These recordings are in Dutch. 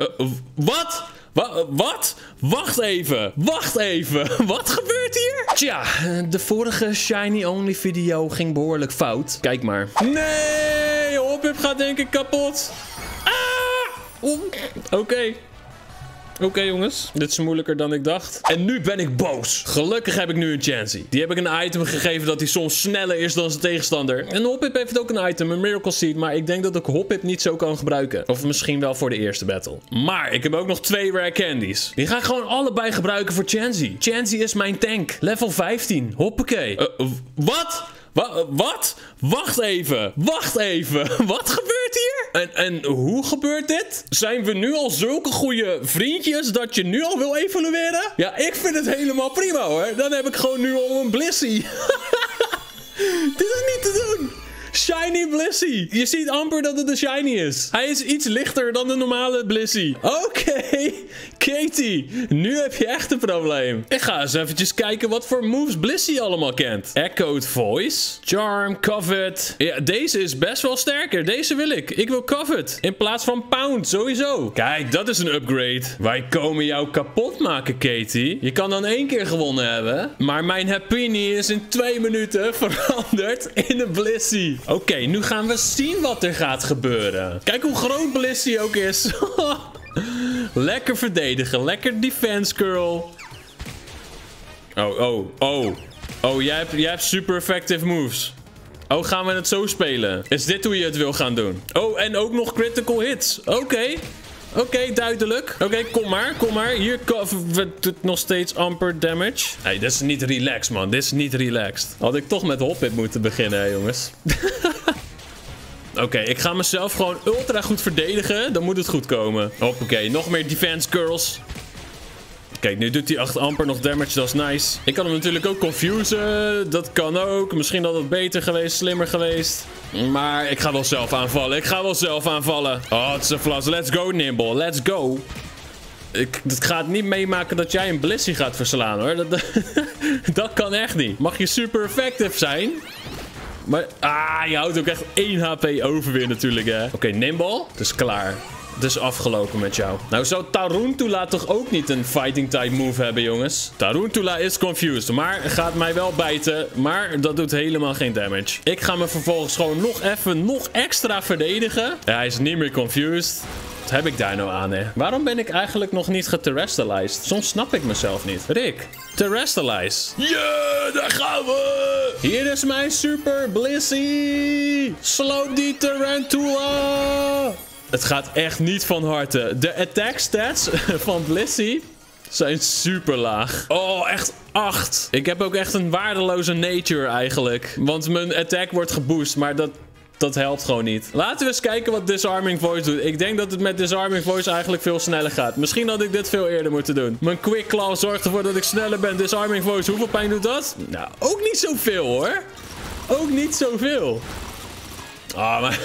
Eh, wat? Wa- wat? Wacht even. Wacht even. Wat gebeurt hier? Tja, de vorige Shiny Only video ging behoorlijk fout. Kijk maar. Nee, Hoppip gaat denk ik kapot. Ah! Oeh. Oké. Jongens, dit is moeilijker dan ik dacht. En nu ben ik boos. Gelukkig heb ik nu een Chansey. Die heb ik een item gegeven dat hij soms sneller is dan zijn tegenstander. En Hoppip heeft ook een item, een Miracle Seed. Maar ik denk dat ik Hoppip niet zo kan gebruiken. Of misschien wel voor de eerste battle. Maar ik heb ook nog twee Rare Candies. Die ga ik gewoon allebei gebruiken voor Chansey. Chansey is mijn tank. Level 15. Hoppakee. Eh, wat? Wa- wat? Wacht even. Wacht even. Wat gebeurt hier? En, en hoe gebeurt dit? Zijn we nu al zulke goede vriendjes dat je nu al wil evalueren? Ja, ik vind het helemaal prima hoor. Dan heb ik gewoon nu al een Blissey. Shiny Blissey. Je ziet amper dat het een shiny is. Hij is iets lichter dan de normale Blissey. Oké, Katie. Nu heb je echt een probleem. Ik ga eens eventjes kijken wat voor moves Blissey allemaal kent. Echoed Voice. Charm, Covet. Ja, deze is best wel sterker. Deze wil ik. Ik wil Covet. In plaats van Pound, sowieso. Kijk, dat is een upgrade. Wij komen jou kapot maken, Katie. Je kan dan één keer gewonnen hebben. Maar mijn Happiny is in twee minuten veranderd in een Blissey. Oké, nu gaan we zien wat er gaat gebeuren. Kijk hoe groot Blissey ook is. lekker verdedigen. Lekker defense, girl. Oh, oh, oh. Oh, jij hebt, jij hebt super effective moves. Oh, gaan we het zo spelen? Is dit hoe je het wil gaan doen? Oh, en ook nog critical hits. Oké. Oké, duidelijk. Oké, kom maar, kom maar. Hier doet nog steeds amper damage. hey, dit is niet relaxed, man. Dit is niet relaxed. Had ik toch met Hoppip moeten beginnen, hè, jongens. Oké, ik ga mezelf gewoon ultra goed verdedigen. Dan moet het goed komen. Hoppakee, nog meer defense girls. Kijk, nu doet hij 8 amper nog damage, dat is nice. Ik kan hem natuurlijk ook confusen, dat kan ook. Misschien had het beter geweest, slimmer geweest. Maar ik ga wel zelf aanvallen, ik ga wel zelf aanvallen. Oh, het is een flas. Let's go, Nimble, let's go. Ik, dat gaat niet meemaken dat jij een Blissey gaat verslaan, hoor. Dat, dat kan echt niet. Mag je super effectief zijn, maar, ah, je houdt ook echt 1 HP over weer natuurlijk, hè. Oké, Nimble. Het is klaar. Is afgelopen met jou. Nou, zou Taruntula toch ook niet een fighting type move hebben, jongens? Taruntula is confused, maar gaat mij wel bijten. Maar dat doet helemaal geen damage. Ik ga me vervolgens gewoon nog even, nog extra verdedigen. Ja, hij is niet meer confused. Wat heb ik daar nou aan, hè? Waarom ben ik eigenlijk nog niet geterrestrialized? Soms snap ik mezelf niet. Rick, terrestrialize. Yeah, daar gaan we! Hier is mijn super Blissey! Sloop die Tarantula! Het gaat echt niet van harte. De attack stats van Blissey zijn super laag. Oh, echt 8. Ik heb ook echt een waardeloze nature eigenlijk. Want mijn attack wordt geboost, maar dat, dat helpt gewoon niet. Laten we eens kijken wat Disarming Voice doet. Ik denk dat het met Disarming Voice eigenlijk veel sneller gaat. Misschien had ik dit veel eerder moeten doen. Mijn Quick Claw zorgt ervoor dat ik sneller ben. Disarming Voice, hoeveel pijn doet dat? Nou, ook niet zoveel hoor. Ook niet zoveel. Ah, maar...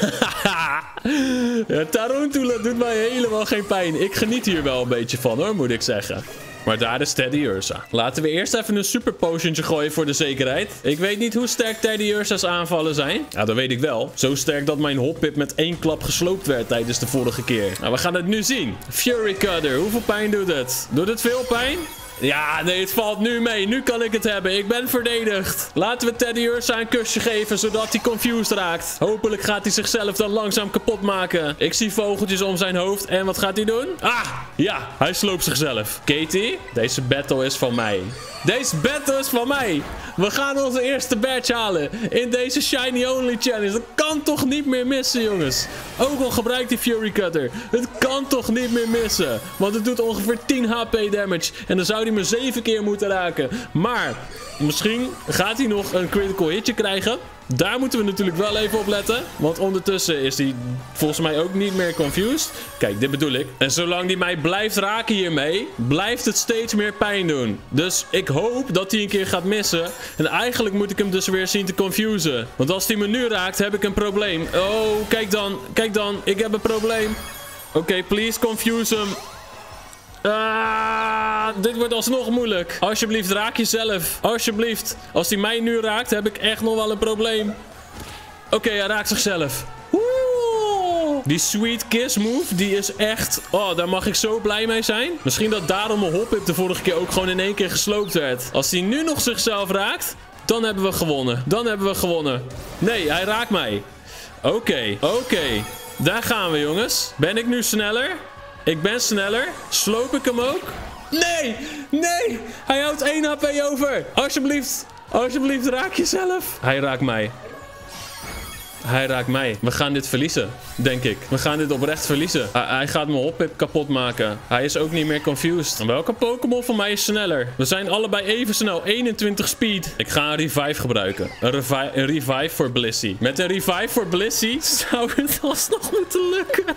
Tarantula doet mij helemaal geen pijn. Ik geniet hier wel een beetje van hoor, moet ik zeggen. Maar daar is Teddy Ursa. Laten we eerst even een super potionje gooien voor de zekerheid. Ik weet niet hoe sterk Teddy Ursa's aanvallen zijn. Ja, dat weet ik wel. Zo sterk dat mijn hoppip met één klap gesloopt werd tijdens de vorige keer. Nou, we gaan het nu zien. Fury Cutter, hoeveel pijn doet het? Doet het veel pijn? Ja, nee, het valt nu mee. Nu kan ik het hebben. Ik ben verdedigd. Laten we Teddy Ursa een kusje geven, zodat hij confused raakt. Hopelijk gaat hij zichzelf dan langzaam kapot maken. Ik zie vogeltjes om zijn hoofd. En wat gaat hij doen? Ah, ja, hij sloopt zichzelf. Katie, deze battle is van mij. Deze battle is van mij. We gaan onze eerste badge halen in deze Shiny Only Challenge. Dat kan toch niet meer missen, jongens. Ook al gebruikt die Fury Cutter. Het kan toch niet meer missen. Want het doet ongeveer 10 HP damage. En dan zou hij me 7 keer moeten raken. Maar misschien gaat hij nog een critical hitje krijgen. Daar moeten we natuurlijk wel even op letten. Want ondertussen is hij volgens mij ook niet meer confused. Kijk, dit bedoel ik. En zolang hij mij blijft raken hiermee, blijft het steeds meer pijn doen. Dus ik hoop dat hij een keer gaat missen. En eigenlijk moet ik hem dus weer zien te confusen. Want als hij me nu raakt, heb ik een probleem. Oh, kijk dan. Kijk dan. Ik heb een probleem. Oké, please confuse hem. Ah, dit wordt alsnog moeilijk. Alsjeblieft, raak jezelf. Alsjeblieft. Als hij mij nu raakt, heb ik echt nog wel een probleem. Oké, hij raakt zichzelf. Die Sweet Kiss move, die is echt... Oh, daar mag ik zo blij mee zijn. Misschien dat daarom mijn Hoppip de vorige keer ook gewoon in één keer gesloopt werd. Als hij nu nog zichzelf raakt, dan hebben we gewonnen. Dan hebben we gewonnen. Nee, hij raakt mij. Oké, oké. Daar gaan we, jongens. Ben ik nu sneller? Ik ben sneller. Sloop ik hem ook? Nee! Nee! Hij houdt 1 HP over. Alsjeblieft. Alsjeblieft, raak jezelf. Hij raakt mij. Hij raakt mij. We gaan dit verliezen, denk ik. We gaan dit oprecht verliezen. Hij, gaat mijn Hoppip kapot maken. Hij is ook niet meer confused. Welke Pokémon van mij is sneller? We zijn allebei even snel. 21 speed. Ik ga een revive gebruiken. Een revive voor Blissey. Met een revive voor Blissey zou het alsnog moeten lukken.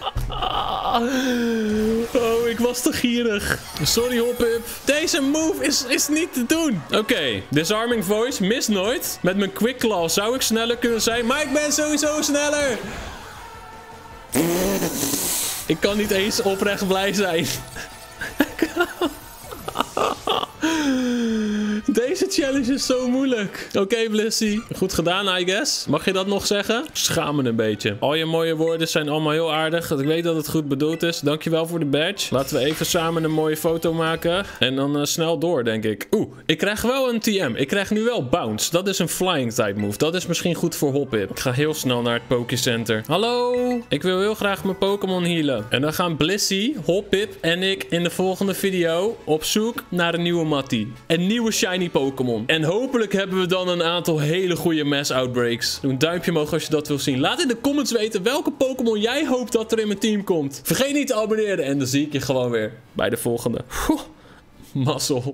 Was te gierig. Sorry, Hoppip. Deze move is, is niet te doen. Oké, Disarming Voice, mis nooit. Met mijn Quick Claw zou ik sneller kunnen zijn. Maar ik ben sowieso sneller. Ik kan niet eens oprecht blij zijn. Deze challenge is zo moeilijk. Oké, okay, Blissey. Goed gedaan, I guess. Mag je dat nog zeggen? Schaam me een beetje. Al je mooie woorden zijn allemaal heel aardig. Ik weet dat het goed bedoeld is. Dankjewel voor de badge. Laten we even samen een mooie foto maken. En dan uh, snel door, denk ik. Oeh, ik krijg wel een TM. Ik krijg nu wel bounce. Dat is een flying type move. Dat is misschien goed voor Hoppip. Ik ga heel snel naar het Pokécenter. Hallo. Ik wil heel graag mijn Pokémon healen. En dan gaan Blissey, Hoppip en ik in de volgende video op zoek naar een nieuwe Mattie. Een nieuwe shiny Pokémon. En hopelijk hebben we dan een aantal hele goede mass outbreaks. Doe een duimpje omhoog als je dat wil zien. Laat in de comments weten welke Pokémon jij hoopt dat er in mijn team komt. Vergeet niet te abonneren en dan zie ik je gewoon weer bij de volgende. Mazzel.